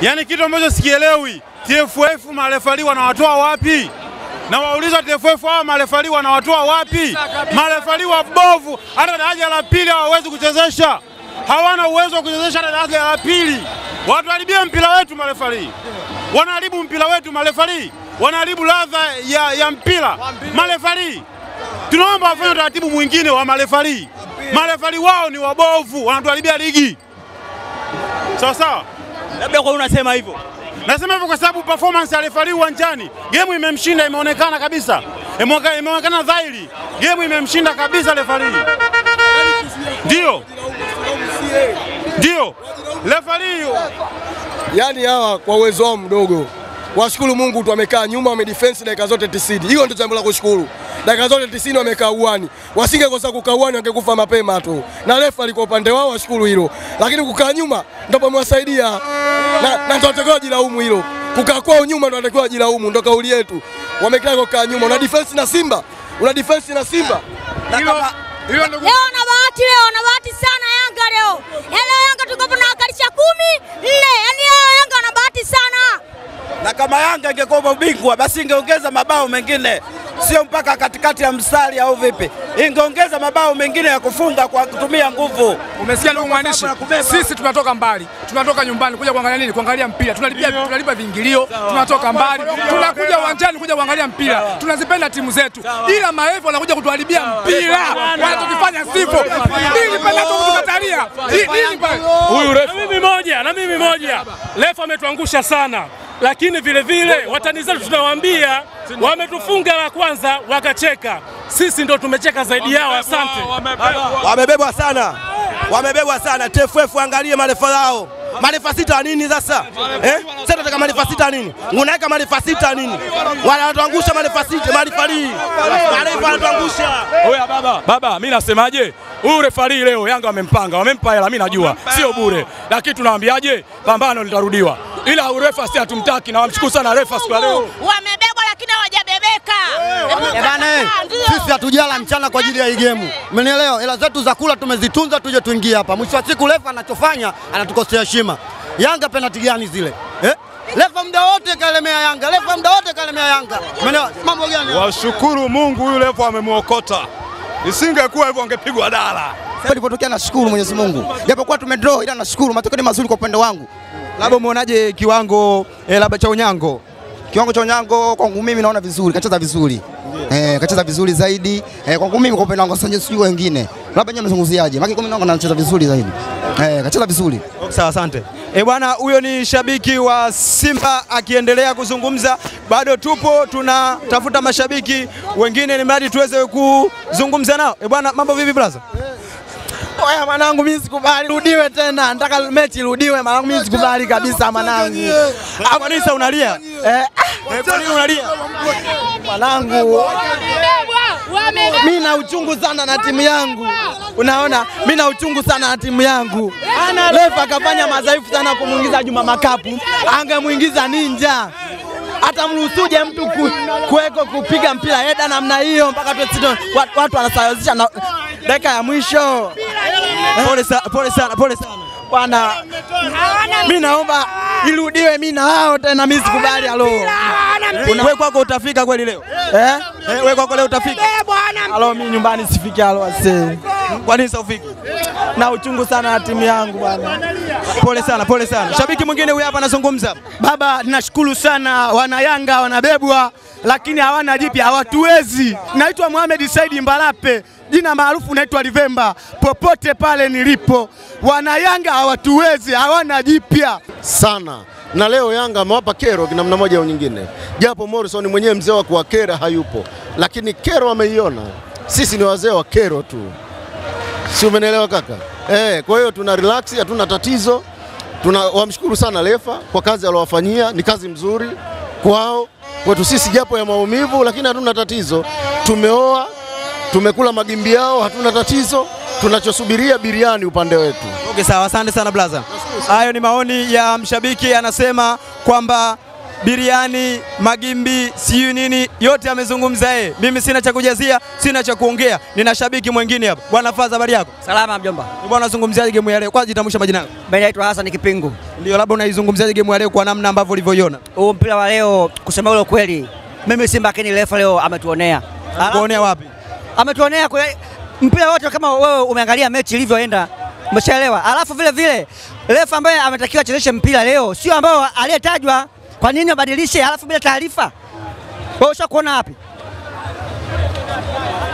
Yaani kitu ambacho sikielewi, TFF marefali wanawatoa wapi? Na wauliza TFF hawa marefali wanawatoa wapi? Marefali wabovu, hata daraja la pili hawawezi kuchezesha, hawana uwezo wa kuchezesha hata daraja la pili. Watuharibie mpira wetu marefali, wanaharibu mpira wetu marefali, wanaharibu ladha ya, ya mpira marefali. Tunaomba wafanye utaratibu mwingine wa marefali. Marefali wao ni wabovu, wanatuharibia ligi. Sawa sawa. Labda kwa unasema hivyo? Nasema hivyo kwa sababu performance ya refari uwanjani, gemu imemshinda, imeonekana kabisa, Imeoneka- imeonekana dhahiri, gemu imemshinda kabisa refari. Ndio, ndio refari yani hawa kwa uwezo wao mdogo, washukuru Mungu tu wamekaa nyuma, wamedefense dakika zote 90. Hiyo ndio jambo la kushukuru. Dakika zote 90 wamekaa uani, wasingekosa kukaa uani wangekufa mapema tu, na refa alikuwa upande wao, washukuru hilo, lakini kukaa nyuma ndio pamewasaidia. Na, na ndio watakiwa jilaumu hilo. Kukaa kwao nyuma ndio watakiwa wajilaumu, ndio kauli yetu. Wamekaa kukaa nyuma, una defense na Simba, una defense na Simba? Hilo ndio Leo na bahati, leo na bahati sana Yanga leo. Leo Yanga tulikuwa tunawakalisha kumi nne, yani leo Yanga na bahati sana. Na kama Yanga ingekuwa ubingwa basi ingeongeza mabao mengine, sio mpaka katikati ya mstari au vipi? Ingeongeza mabao mengine ya kufunga kwa kutumia nguvu. Umesikia ndugu mwandishi, sisi tunatoka mbali, tunatoka nyumbani kuja kuangalia nini? Kuangalia mpira. Tunalipia, tunalipa viingilio, tunatoka mbali, tunakuja uwanjani kuja kuangalia mpira. Tunazipenda timu zetu, ila marefu wanakuja kutuharibia mpira, wanachokifanya sivyo. Nini tu kutukatalia? Huyu refa. Na mimi moja, na mimi moja, refa ametuangusha sana, lakini vile vile watani zetu tunawaambia, wametufunga la kwanza wakacheka, sisi ndo tumecheka zaidi yao. Asante. Wamebebwa sana, wamebebwa sana. TFF angalie marefa yao. Marefa sita nini sasa? Eh? Sasa tunataka marefa sita nini? Unaweka marefa sita nini? Wanatuangusha marefa sita, marefa hii. Marefa wanatuangusha. Oya baba, baba, mimi nasemaje? Huyu refari leo Yanga wamempanga, wamempa hela, mimi najua sio bure, lakini tunawaambiaje, pambano litarudiwa, ila urefa si hatumtaki, na wamshukuru sana refa siku ya leo. Wamebebwa lakini hawajabebeka. Eh bana, eh, sisi hatujala mchana kwa ajili ya hii gemu, umenielewa? Hela zetu za kula tumezitunza, tuje tuingie hapa. Mwisho wa siku refa anachofanya anatukosea heshima. Yanga penalti gani zile eh? Lefa muda wote kalemea Yanga, lefa muda wote kalemea Yanga, umeelewa? Mambo gani? Washukuru Mungu, huyu refa amemwokota, isingekuwa hivyo angepigwa dala. Sasa Ilipotokea nashukuru Mwenyezi Mungu, japokuwa tumedraw, ila nashukuru. Matokeo ni mazuri kwa upande wangu. Labda umeonaje kiwango eh, labda cha unyango Kiwango cha unyango kwangu mimi naona vizuri, kacheza vizuri. Eh, kacheza vizuri zaidi. Eh, kwangu mimi kwa upande wangu, sasa sijui wengine, labda nyinyi mzungumziaje? kwa mimi naona anacheza vizuri zaidi eh, kacheza vizuri. Sawa, asante. E bwana, huyo ni shabiki wa Simba akiendelea kuzungumza. Bado tupo tunatafuta mashabiki wengine, ni mradi tuweze kuzungumza nao. E bwana, mambo vipi brother? Oya mwanangu, mimi sikubali rudiwe tena, nataka mechi rudiwe. mwanangu, mimi sikubali kabisa mwanangu. Ah, sasa unalia? Eh, Eh, Kwa nini unalia? mwanangu mi na uchungu sana na timu yangu, unaona, mi na uchungu sana na timu yangu. Refa akafanya madhaifu sana kumwingiza Juma Makapu, angemwingiza Ninja. Hata mruhusuje mtu ku, kuweko kupiga mpira. Heda namna hiyo mpaka tu- watu, watu wanasawazisha na dakika ya mwisho. Pole sana, pole sana, pole sana. Bwana. Mi naomba irudiwe, mi na wao tena, mi sikubali alo. Wewe kwako utafika kweli leo? Eh? Eh, Wewe kwako leo utafika? Alo, mi nyumbani sifiki alo ase. Kwa nini sasa ufiki? Na uchungu sana na timu yangu bwana. Pole sana, pole sana. Shabiki mwingine huyu hapa anazungumza. Baba, nashukuru sana wana Yanga wanabebwa, lakini hawana jipya, hawatuwezi. Naitwa Mohamed Saidi Mbarape, jina maarufu naitwa Livemba, popote pale nilipo. Wana Yanga hawatuwezi, hawana jipya. sana na leo Yanga amewapa kero namna moja au nyingine, japo Morrison mwenyewe mzee wa kuwakera hayupo, lakini kero ameiona. Sisi ni wazee wa kero tu, si umenielewa kaka? Eh, kwa hiyo tuna relax, hatuna tatizo. Tuna wamshukuru sana refa kwa kazi alowafanyia, ni kazi mzuri kwao. Kwetu sisi japo ya maumivu, lakini hatuna tatizo. Tumeoa, tumekula magimbi yao, hatuna tatizo. Tunachosubiria biriani upande wetu. Okay, sawa, asante sana blaza. Hayo ni maoni ya mshabiki, anasema kwamba biriani, magimbi, siyo nini, yote amezungumza yeye. Mimi sina cha kujazia, sina cha kuongea. Nina shabiki mwingine hapa. Bwana Faza, habari yako? Salama mjomba. Bwana, unazungumziaje game ya leo? Kwanza jitambulisha majina yako. Mimi naitwa Hassan Kipingu. Ndio, labda unaizungumziaje game ya leo kwa namna ambavyo ulivyoiona? Huu mpira wa leo, kusema ule kweli, mimi Simba lakini refa leo ametuonea. Ametuonea wapi? Ametuonea kwa mpira wote, kama wewe umeangalia mechi ilivyoenda, umeshaelewa. Alafu vile vile refa ambaye ametakiwa achezeshe mpira leo sio ambao aliyetajwa. Kwa nini wabadilishe halafu bila taarifa? Wewe ushakuona wapi?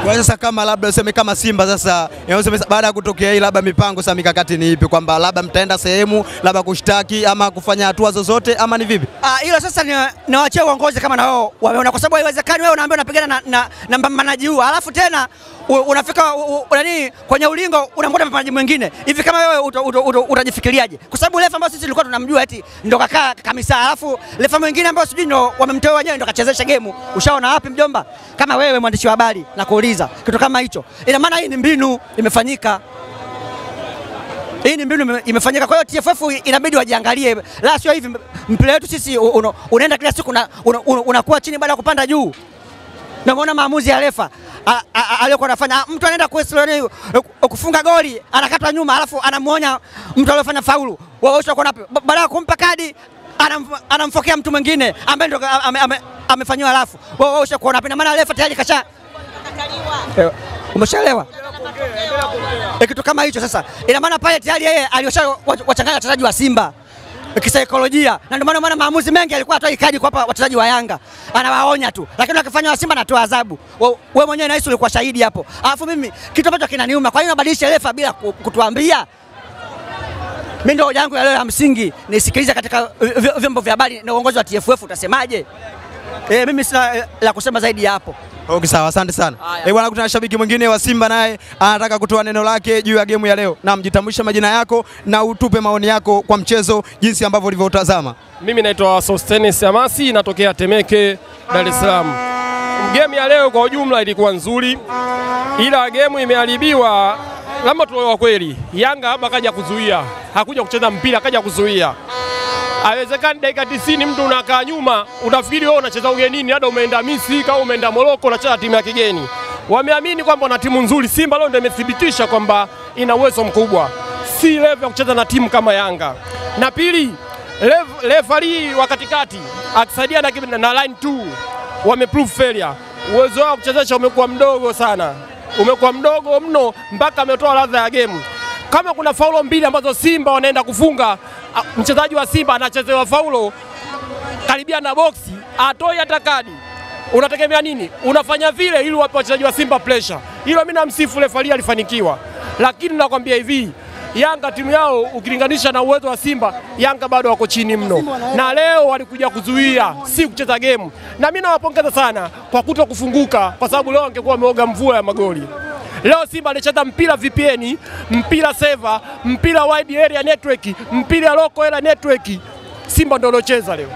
Kwa sasa kama labda useme kama Simba sasa, useme baada ya kutokea hii labda mipango sasa mikakati ni ipi? Kwamba labda mtaenda sehemu labda kushtaki ama kufanya hatua zozote ama ni vipi? Ah, hilo sasa ni nawachia uongozi kama na wao wameona, kwa sababu haiwezekani wewe unaambia unapigana na, na, na mpambanaji huu alafu tena unafika nani kwenye ulingo unamkuta mpambanaji mwingine hivi, kama wewe uta- uta- uta- utajifikiriaje? Kwa sababu refa ambao sisi tulikuwa tunamjua eti ndo kakaa kamisa, alafu refa mwingine ambao sijui ndo wamemtoa wenyewe ndo kachezesha gemu. Ushaona wapi mjomba? Kama wewe mwandishi wa habari na kuuliza kitu kama hicho, ina maana hii ni mbinu imefanyika hii ni mbinu imefanyika. Kwa hiyo TFF inabidi wajiangalie, la sio hivi mpira wetu sisi unaenda kila siku una- una- una- chini baada ya kupanda juu. Ndio maana maamuzi ya refa aliyokuwa anafanya, mtu anaenda kuesloni kufunga goli anakatwa nyuma, alafu anamuonya mtu aliyofanya faulu, Ba- baada ya kumpa kadi anamfokea mtu mwingine ambaye ndo ame- ame- amefanyiwa, alafu. Wewe ushakuwa napi, na maana refa tayari kasha Eh, umeshaelewa Eh, kitu kama hicho sasa, ina maana pale tayari yeye aliosha wachanganya wachezaji wa Simba kisaikolojia, na ndio maana maamuzi mengi alikuwa atoi kadi kwa wachezaji wa Yanga, anawaonya tu, lakini wakifanya wa Simba anatoa adhabu. We- Wewe mwenyewe nahisi ulikuwa shahidi hapo. Alafu mimi kitu ambacho kinaniuma, kwa nini unabadilisha refa bila kutuambia? Mimi ndio yangu ya leo ya msingi nisikilize katika vyombo vya habari na uongozi wa TFF utasemaje? Eh, mimi sina eh, la kusema zaidi ya hapo. Okay, sawa, asante sana. Eh, bwana, kuna shabiki mwingine wa Simba naye anataka kutoa neno lake juu ya gemu ya leo. Naam, jitambulisha majina yako na utupe maoni yako kwa mchezo jinsi ambavyo ulivyotazama. Mimi naitwa Sostenes Amasi, natokea Temeke, Dar es Salaam. Gemu ya leo kwa ujumla ilikuwa nzuri, ila gemu imeharibiwa. Labda tuwe wa kweli, Yanga hapa kaja kuzuia, hakuja kucheza mpira, kaja kuzuia. Haiwezekani dakika 90 mtu unakaa nyuma, unafikiri wewe unacheza ugenini, labda umeenda Misri au umeenda Moroko, unacheza timu ya kigeni. Wameamini kwamba wana timu nzuri. Simba leo ndio imethibitisha kwamba ina uwezo mkubwa, si level ya kucheza na timu kama Yanga. Na pili, Ref- refari wa katikati akisaidia na, na line 2 wameprove failure. Uwezo wao kuchezesha umekuwa mdogo sana, umekuwa mdogo mno mpaka ametoa ladha ya game. Kama kuna faulo mbili ambazo Simba wanaenda kufunga, mchezaji wa Simba anachezewa faulo karibia na boksi, atoi hata kadi. Unategemea nini? Unafanya vile ili wape wachezaji wa Simba pressure. Hilo mimi namsifu refari, alifanikiwa, lakini nakwambia hivi Yanga timu yao ukilinganisha na uwezo wa Simba, Yanga bado wako chini mno, na leo walikuja kuzuia, si kucheza game. Na mimi nawapongeza sana kwa kuto kufunguka, kwa sababu leo angekuwa wameoga mvua ya magoli. Leo Simba alicheza mpira VPN, mpira seva, mpira wide area network, mpira local area network. Simba ndio aliocheza leo.